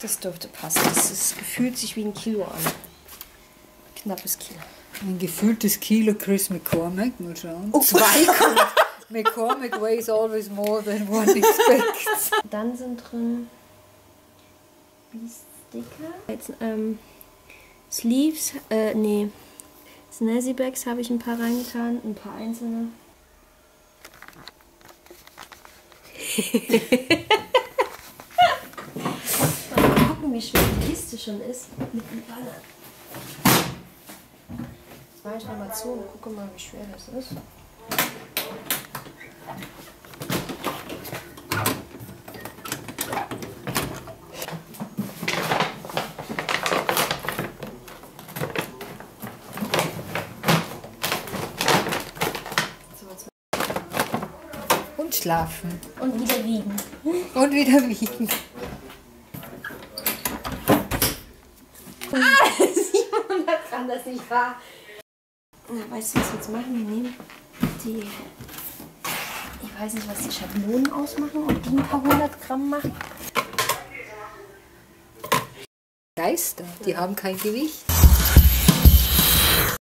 Das dürfte passen. Das ist, fühlt sich wie ein Kilo an. Knappes Kilo. Ein gefühltes Kilo Chris McCormack, mal schauen. Oh. Zwei Kilo. McCormack weighs always more than one expects. Dann sind drin Sticker. Jetzt, ähm, Sleeves, äh, nee. Snazzy Bags habe ich ein paar reingetan, ein paar einzelne. Mal gucken, wie schwer die Kiste schon ist mit dem Ballern. Jetzt mache ich noch mal zu und gucke mal, wie schwer das ist. Und schlafen. Und wieder wiegen. Und wieder wiegen. Das nicht wahr. Na, weißt du, was wir jetzt machen? Wir nehmen die. Ich weiß nicht, was die Schablonen ausmachen, ob die ein paar hundert Gramm machen. Geister, die haben kein Gewicht.